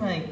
like